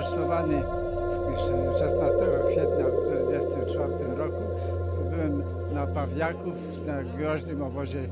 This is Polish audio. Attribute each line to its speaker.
Speaker 1: aresztowany 16 kwietnia 1944 roku. Byłem na Pawliaków, na groźnym obozie